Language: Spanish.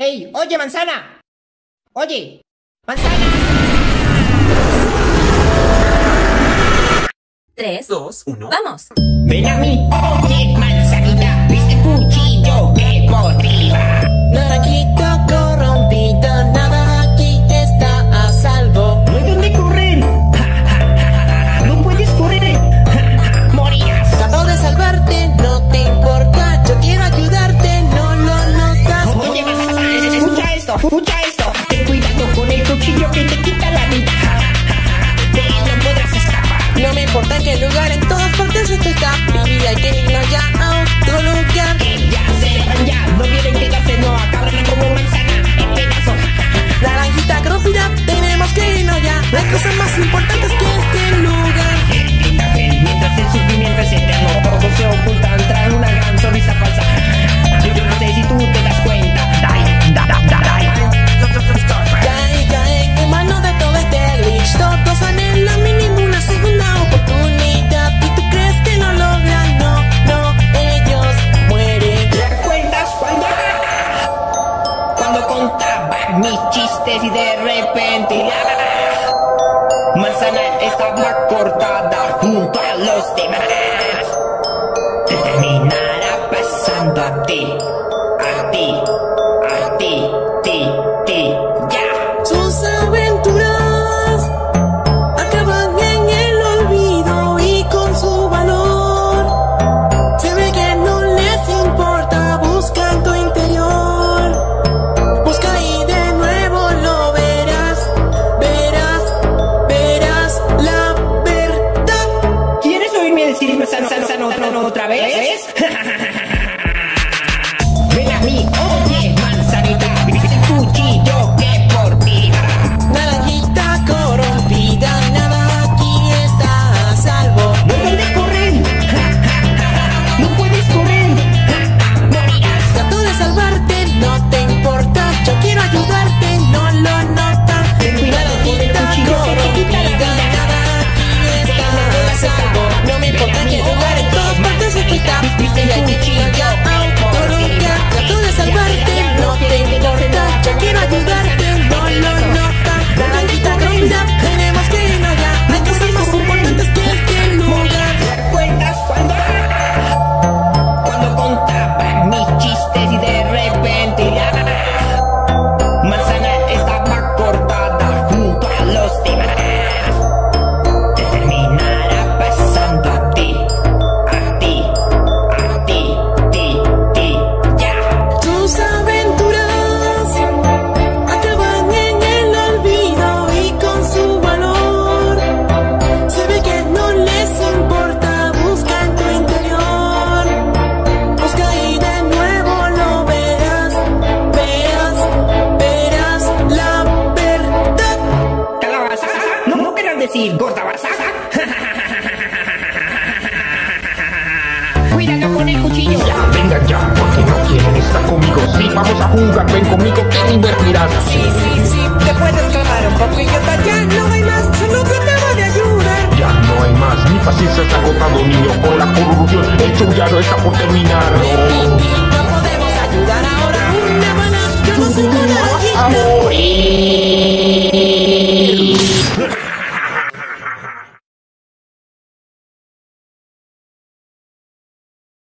¡Ey! ¡Oye, manzana! ¡Oye! ¡Manzana! 3, 2, 1. vamos. Ven a mí, oye, manzanita, importantes que este lugar. Mientras el sufrimiento es eterno, todo se oculta tras una gran sonrisa falsa. Yo, no sé si tú te das cuenta. Dai, da, da, da, en mano de todo este glitch. Todos anhelan mínimo una segunda oportunidad. Y tú crees que no logran, no, no, ellos mueren. ¿Te acuerdas cuando cuando contaba mis chistes y de manzana estaba cortada junto a los demás? Te terminará pasando a ti, a ti, a ti, ti, junto decir gordabaza. Cuidado con el cuchillo. Ya, venga ya, porque no quieren estar conmigo. Sí, vamos a jugar, ven conmigo, te divertirás. Sí, sí, sí, te puedes calmar un poco y ya no hay más, solo trataba de ayudar. Ya no hay más, mi paciencia está agotado, niño. Con la corrupción, el no está por terminar. No podemos ayudar ahora una bala, yo no soy A naranjita. morir.